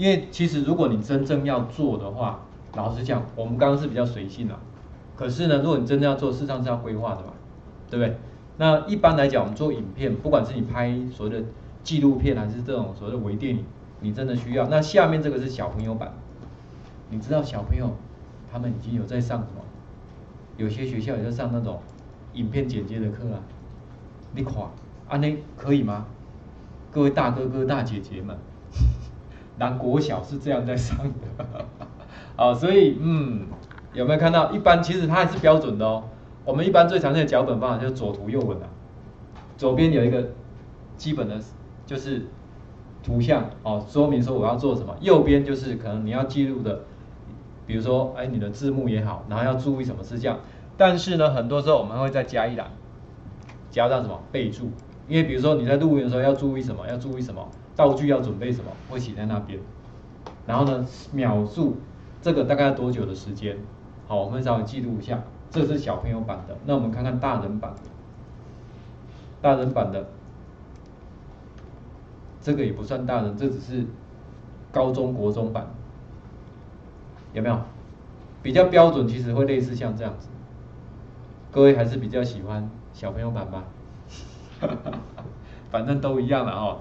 因为其实如果你真正要做的话，老实讲，我们刚刚是比较随性啊。可是呢，如果你真正要做，事实上是要规划的嘛，对不对？那一般来讲，我们做影片，不管是你拍所谓的纪录片，还是这种所谓的微电影，你真的需要。那下面这个是小朋友版，你知道小朋友他们已经有在上什么？有些学校也在上那种影片剪接的课啊。你看，啊那可以吗？各位大哥哥大姐姐们，南国小是这样在上的，啊，所以嗯，有没有看到？一般其实它还是标准的哦。我们一般最常见的脚本方法就是左图右文啊，左边有一个基本的，就是图像哦，说明说我要做什么；右边就是可能你要记录的，比如说哎你的字幕也好，然后要注意什么事项。但是呢，很多时候我们会再加一栏，加上什么备注。因为比如说你在录音的时候要注意什么，要注意什么道具要准备什么，会写在那边。然后呢，秒数这个大概要多久的时间？好，我们稍微记录一下。这是小朋友版的，那我们看看大人版。大人版的这个也不算大人，这只是高中国中版，有没有？比较标准，其实会类似像这样子。各位还是比较喜欢小朋友版吧？反正都一样的哦，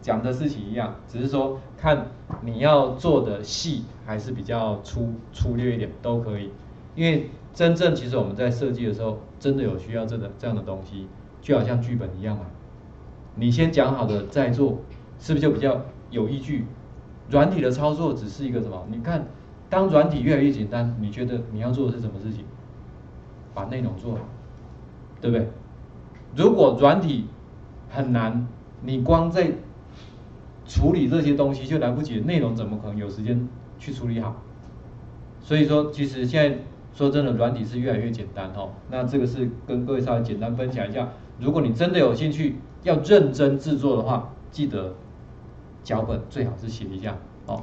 讲的事情一样，只是说看你要做的细还是比较粗粗略一点都可以。因为真正其实我们在设计的时候，真的有需要这个这样的东西，就好像剧本一样嘛。你先讲好的再做，是不是就比较有依据？软体的操作只是一个什么？你看，当软体越来越简单，你觉得你要做的是什么事情？把内容做好，对不对？如果软体很难，你光在处理这些东西就来不及，内容怎么可能有时间去处理好？所以说，其实现在说真的，软体是越来越简单哦。那这个是跟各位稍微简单分享一下。如果你真的有兴趣要认真制作的话，记得脚本最好是写一下哦。